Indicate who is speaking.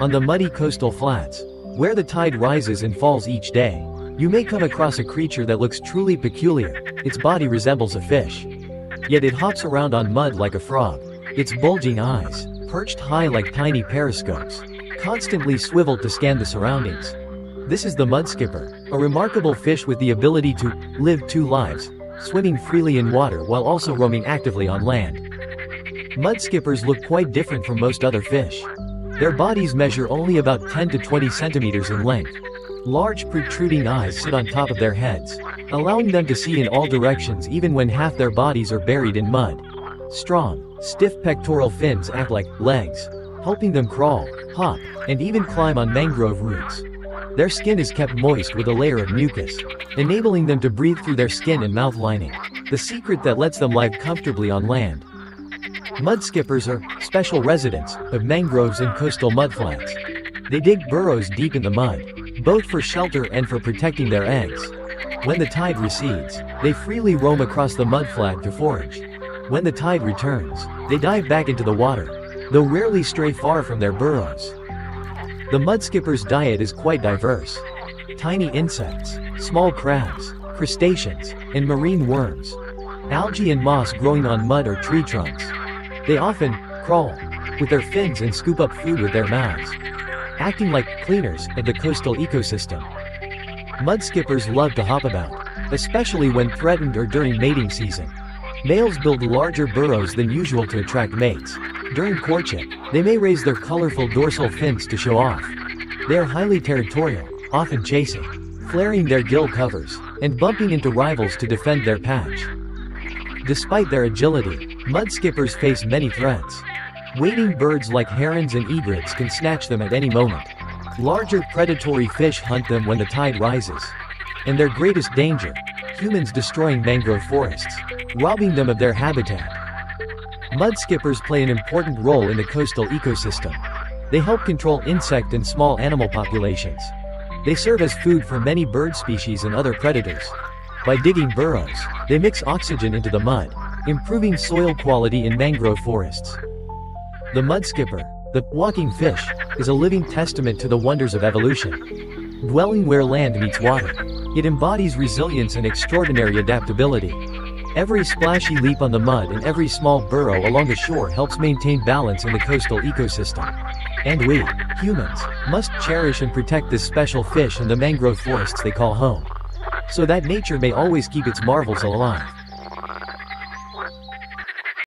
Speaker 1: On the muddy coastal flats, where the tide rises and falls each day, you may come across a creature that looks truly peculiar, its body resembles a fish. Yet it hops around on mud like a frog. Its bulging eyes, perched high like tiny periscopes, constantly swivel to scan the surroundings. This is the mudskipper, a remarkable fish with the ability to live two lives, swimming freely in water while also roaming actively on land. Mudskippers look quite different from most other fish. Their bodies measure only about 10 to 20 centimeters in length. Large protruding eyes sit on top of their heads, allowing them to see in all directions even when half their bodies are buried in mud. Strong, stiff pectoral fins act like legs, helping them crawl, hop, and even climb on mangrove roots. Their skin is kept moist with a layer of mucus, enabling them to breathe through their skin and mouth lining, the secret that lets them live comfortably on land. Mudskippers are special residents of mangroves and coastal mudflats. They dig burrows deep in the mud, both for shelter and for protecting their eggs. When the tide recedes, they freely roam across the mudflat to forage. When the tide returns, they dive back into the water, though rarely stray far from their burrows. The mudskipper's diet is quite diverse. Tiny insects, small crabs, crustaceans, and marine worms. Algae and moss growing on mud or tree trunks. They often crawl with their fins and scoop up food with their mouths, acting like cleaners of the coastal ecosystem. Mudskippers love to hop about, especially when threatened or during mating season. Males build larger burrows than usual to attract mates. During courtship, they may raise their colorful dorsal fins to show off. They are highly territorial, often chasing, flaring their gill covers, and bumping into rivals to defend their patch. Despite their agility, mudskippers face many threats. Wading birds like herons and egrets can snatch them at any moment. Larger predatory fish hunt them when the tide rises. And their greatest danger, humans destroying mangrove forests, robbing them of their habitat. Mudskippers play an important role in the coastal ecosystem. They help control insect and small animal populations. They serve as food for many bird species and other predators. By digging burrows, they mix oxygen into the mud, improving soil quality in mangrove forests. The mudskipper, the walking fish, is a living testament to the wonders of evolution. Dwelling where land meets water, it embodies resilience and extraordinary adaptability. Every splashy leap on the mud and every small burrow along the shore helps maintain balance in the coastal ecosystem. And we, humans, must cherish and protect this special fish and the mangrove forests they call home. So that nature may always keep its marvels alive.